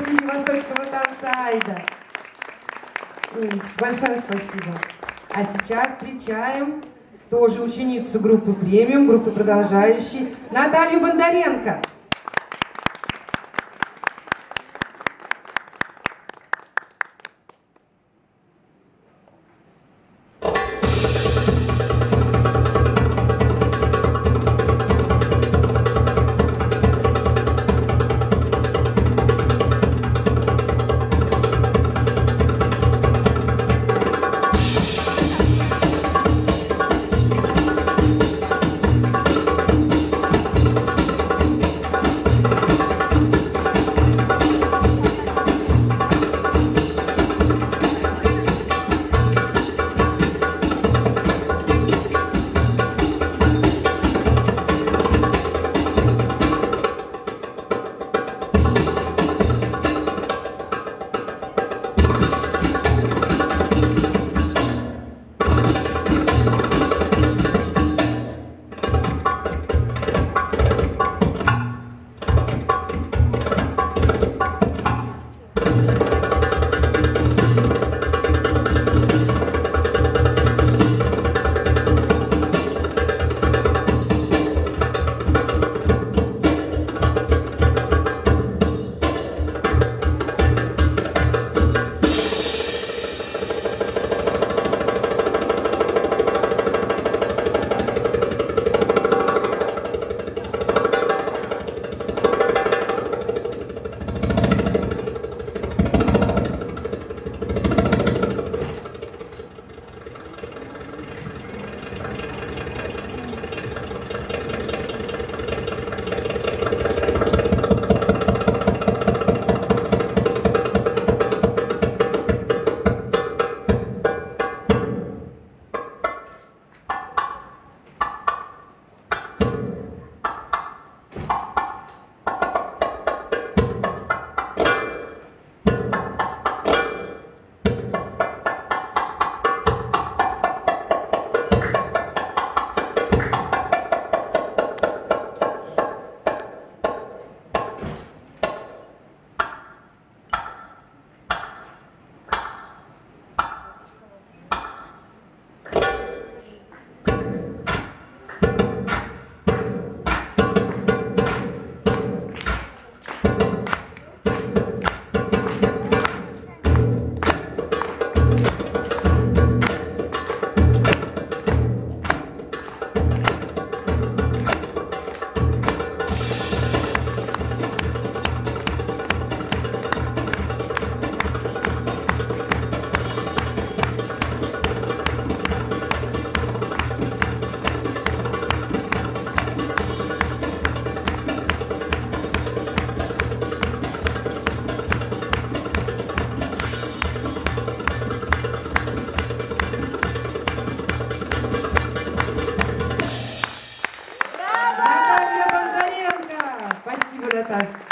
студии восточного танца Айда. Большое спасибо. А сейчас встречаем тоже ученицу группы премиум, группы продолжающей, Наталью Бондаренко. Gracias.